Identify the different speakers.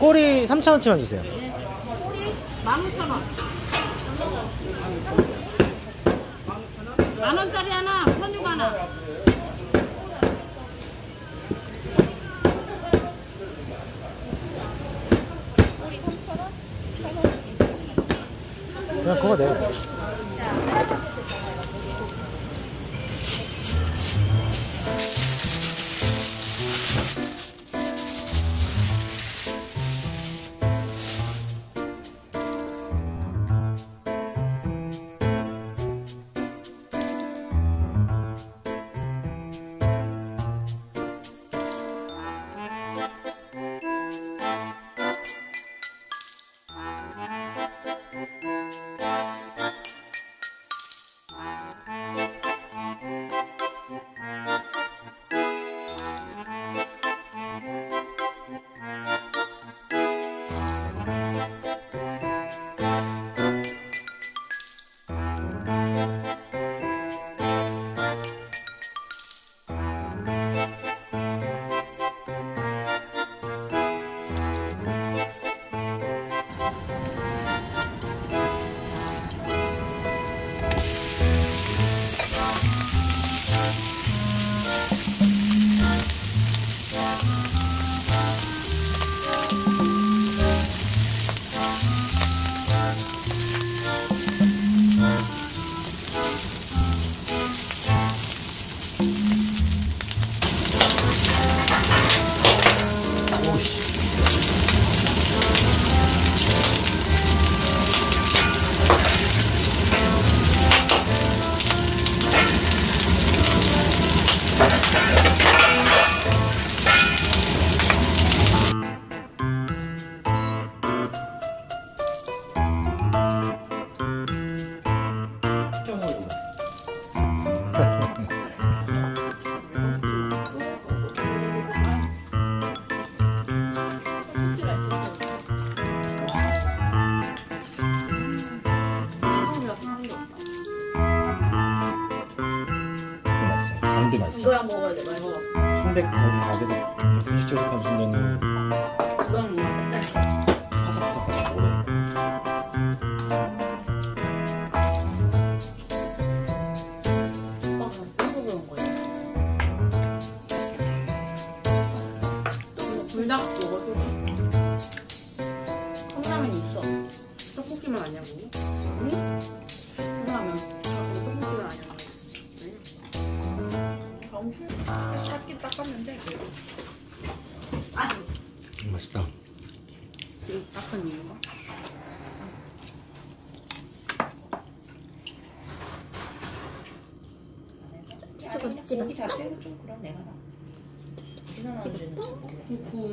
Speaker 1: 꼬리 3,000원치만 주세요.
Speaker 2: 만 오천 원. 만 원짜리 하나, 편육 하나.
Speaker 1: 그냥 그거 내. 맛 순대 거기 가게에서 분식집에서 파는 순대는
Speaker 3: 이거랑 먹어야 돼.
Speaker 1: 바삭바삭하고 오래.
Speaker 3: 오빠가 이거 그런 거야. 또 불닭 먹어도 컵라면이 있어. 떡볶이만 아니야, 그거? 응?
Speaker 1: 맛있다.
Speaker 3: 그 닦은 이유가?
Speaker 4: 자체에서 좀 그런 내가 나. 비난하는 데는 좀 모르겠어.
Speaker 3: 구